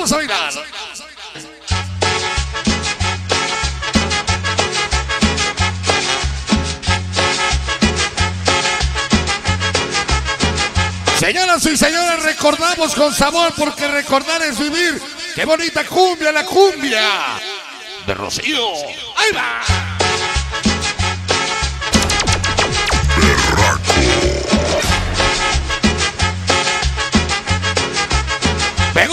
Vamos. Señoras y señores, recordamos con sabor porque recordar es vivir. ¡Qué bonita cumbia, la cumbia! De Rocío. ¡Ahí va! Me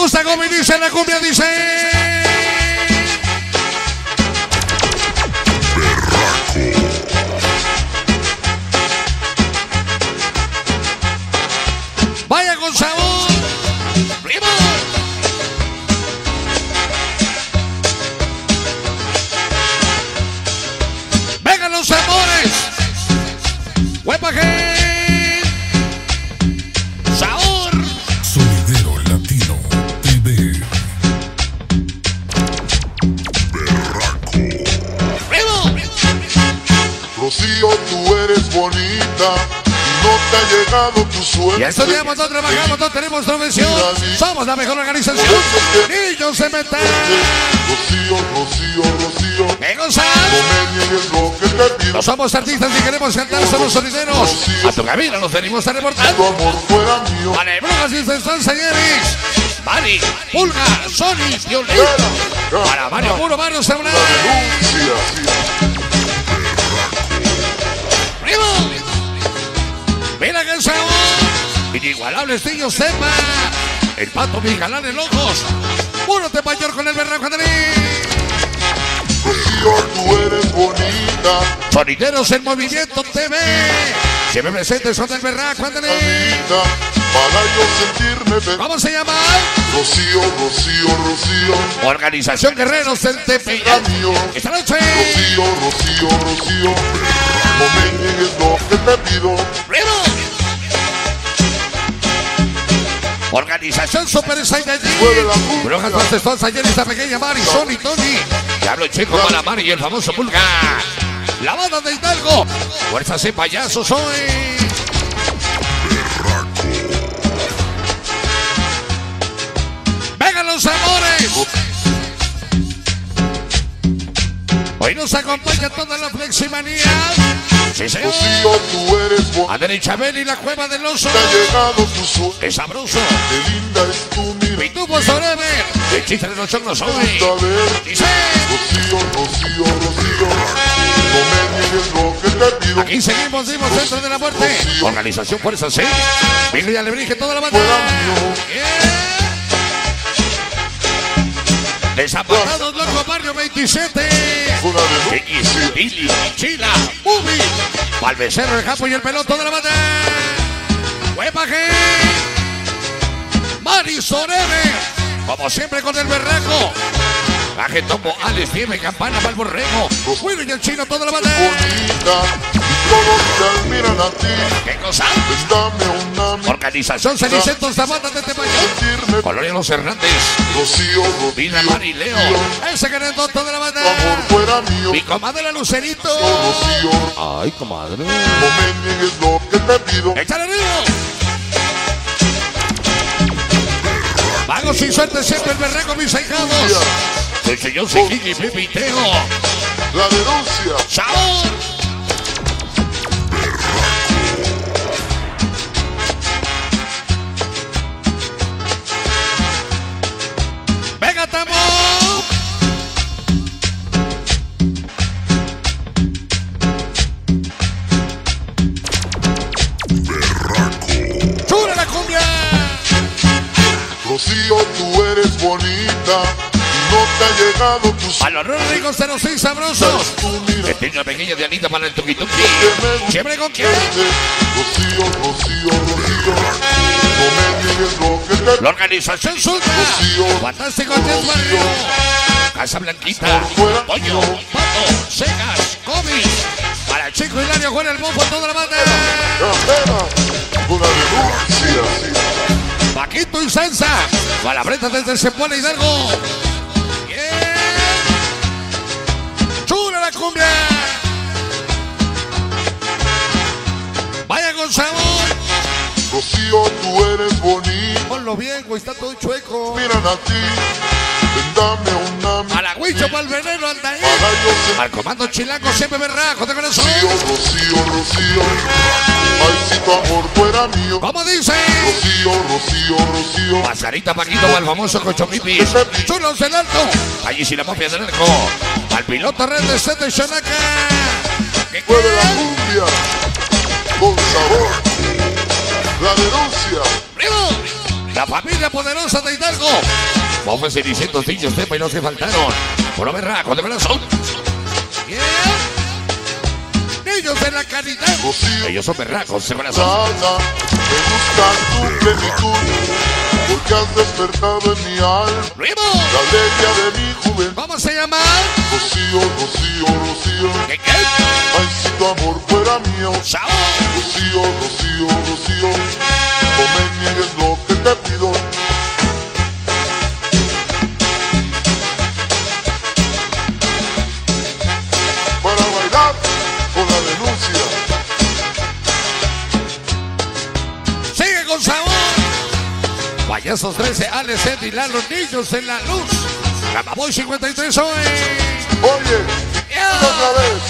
gusta como dice la cumbia, dice. Vaya con sabor. ¡Primo! Vengan los amores. Bonita y no te ha llegado tu suerte. Ya estudiamos, no trabajamos, no tenemos profesión. Somos la mejor organización. Niños se meten. Rocío, Rocío, Rocío, me niegues lo que te pido. No somos artistas ni queremos cantar, somos sonideros. A tu cabina nos venimos a reportar. Tu amor fuera mío. Vale, Brujas y Señores. Mari, Pulga, Sony, Violín. Para Mario Muro, Mario Sabrán. ¡Primo! Mira que sabor. Inigualables niños sepa. El pato mi galán en ojos. Uno de mayor con el berraco de Rocío, tú eres bonita, Sonideros en Movimiento TV. Siempre presentes son del berraco, bonita, para yo sentirme feliz. ¿Cómo se llama? Rocío, Rocío, Rocío, Organización Guerreros del mío. Esta noche. Rocío, Rocío, Rocío, ¡Primo! Organización Super cumbia. Brujas Concestual ayer esta pequeña Mari, Sony, Tony. Diablo Chico para Mari y el famoso Pulga. La banda de Hidalgo. Fuerzas y payasos hoy. Vengan los amores. Hoy nos acompaña toda la fleximanía. Sí, señor. Tú eres A derecha y la cueva del oso. te ha llegado tu suerte. Es sabroso. Qué linda es tu mirada. Pitubo forever. El chiste de los choclos hoy. Dice. Rocío, Rocío, Rocío, no me niegues lo que te pido. Aquí seguimos vivos dentro de la muerte. Organización Fuerza C. Venga y alebrije toda la banda. Yeah. Desamparados, loco, barrio 27. fuera de X, Billy, Chila, Ubi, Palbecerro, el Japo y el peloto de la banda. Huepaje. Mari Sorebe. Como siempre con el berraco. Baje tomo, Alex, Fieme, Campana, Valborrego. Willy y el chino, toda la banda. A ti. ¿Qué cosa? Pues dame una Organización Cenicentos Zapata de Colonia Los Hernández. Rocío, Rocío, Mari Leo. Ese queriendo toda la banda. amor fuera mío. Mi comadre la Lucerito. Rocío, Ay, comadre. no me niegues lo que te pido. ¡Échale río! Vagos sin suerte siempre el berreco, mis ahijados. Soy señor Pepe y Teo. La denuncia, ¡Sabor! Rocío, tú eres bonita no te ha llegado tu A los ricos de los seis sabrosos. tu mirada. Este una pequeña de Anita para el gusta ¿Siempre con quién? Rocío, Rocío, Rocío, no me niegues lo que La organización Zulma. Fantástico Tres Barrio. Casa Blanquita. Pollo. Pato. Segas. Kobe. Para el chico Hilario Juan el Bofo, toda la banda. Una denuncia. Paquito y Sansa. Palabreta desde Cepuela Hidalgo. Bien. Chula la cumbia. Vaya con sabor. Rocío, tú eres bonita, Ponlo bien, güey, está todo chueco. miran a ti, dame una A la huicho para el veneno anda Al comando chilango siempre berraco de corazón. Rocío, Rocío, Rocío. Ay, si tu amor fuera mío. ¿Cómo dice? Rocío, Rocío, Rocío. Pasarita Paquito para el famoso Cochomipis. Chulos del Alto. Allí sí la mafia del arco. Al piloto red de Sete Xonaca. ¿Qué Mueve la cumbia con sabor. La denuncia. ¡Primo! La familia poderosa de Hidalgo. Bofes y distintos niños de y los que faltaron. Puro berraco de corazón. Yeah. Niños de la caridad. Ellos son berracos de corazón. Sana, me gusta tu plenitud, porque has despertado en mi alma ¡Primo! la alegría de mi juventud. ¿Cómo se llama? Rocío, Rocío, Rocío, ¿Qué qué? ay, si tu amor fuera mío. ¡Sabor! Rocío, Rocío, Rocío, no me niegues lo que te pido. Payasos 13, Alex, Eddie, Lalo, niños en la luz. Camaboy 53 hoy. Oye, Yeah. otra vez.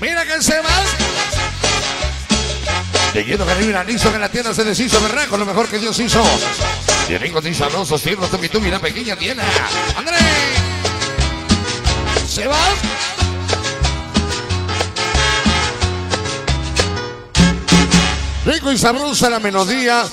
Mira que se va. Leyendo que hay un anillo que en la tienda se deshizo, ¿verdad? Con lo mejor que Dios hizo. Y ricos y sabrosos, tiernos, tu y la pequeña tienda. ¡André! ¿Se va? Rico y sabrosa la melodía.